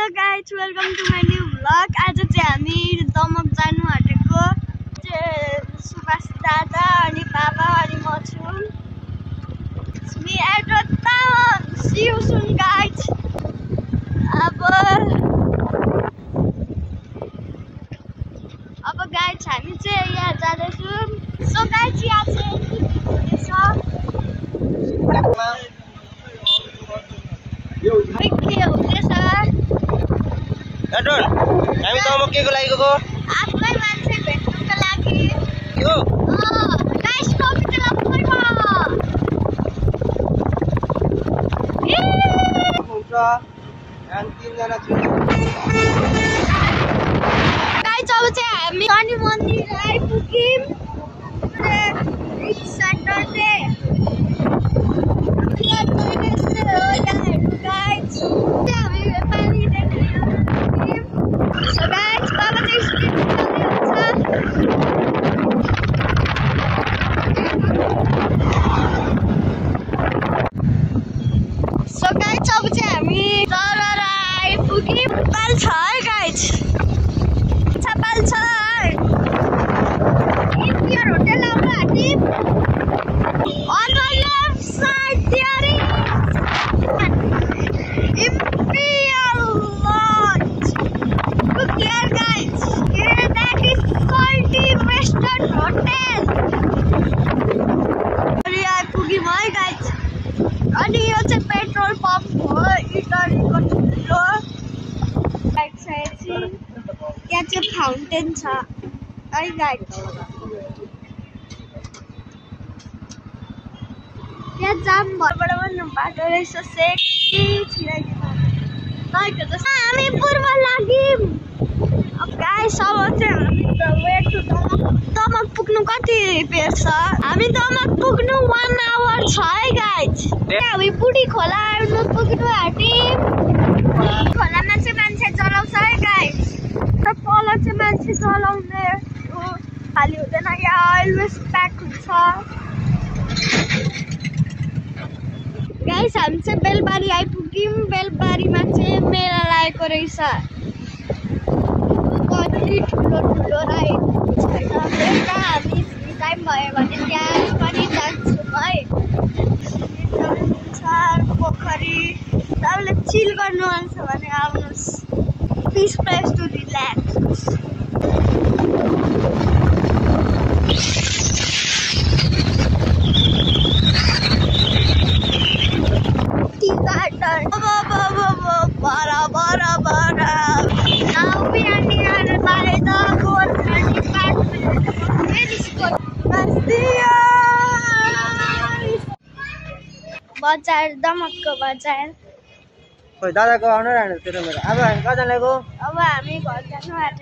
Hello guys welcome to my new vlog आज चाहिँ हामी दमक जानु आँटेको सुभाष दादा अनि बाबा अनि म छु। मी सिउ सुन गाइज अब अब गाइज हामी चाहिँ यहाँ जाँदैछौँ। सो गाइज यहाँ चाहिँ एडोन हामी त अब के को लागि गएको आफ्नै मान्छे भेट्नुको लागि यो गाइस कम्प्युटर अफमा हुन्छ हामी तिनजना छु गाइस अब चाहिँ हामी शनि मन्दिर आइपुग्यौँ स्याटरडे हामी सो गाइज अब चाहिँ हामी तर आइपुग्यौँ पाल छ है गाइज पाल छ इम्पियर होटेल आउनु आँट्यौँ On my left side, there is है गाइज अनि यो चाहिँ पेट्रोल पम्प हो। इटरीको ठुलो साइड चाहिँ फाउन्टेन छ। है गाइड यहाँ जाम भएबाट पनि बाटो रहेछ। सेक्सी छिराइदिनु हामी पूर्व लाग्यौँ अब गाइस अब चाहिँ हामी त वेट टु दमक दमक पुग्नु कति बेर छ हामी दमक पुग्नु वान आवर छ है गाइज हामी बुढी खोला आउनु पुग्नु आँट्यौँ खोलामा चाहिँ मान्छे चलाउँछ है गाइज तल चाहिँ मान्छे चलाउने खाली हुँदैन यहाँ अलवेज प्याक हुन्छ गाइस हामी चाहिँ बेलबारी आइपुग्यौँ बेलबारीमा चाहिँ मेला लागेको रहेछ कति ठुलो ठुलो राइड बेलुका हामी फ्री टाइम भयो भने त्यहाँ पनि जान्छौँ है। पोखरी तपाईँले चिल गर्नु भने आउनुहोस्। Peace place to relax tea garden बजार दमकको बजार। खोइ दादाको आउनु रहनु तेरो मेरो। अब हामी कता लागेको अब हामी घर जानु आँटेको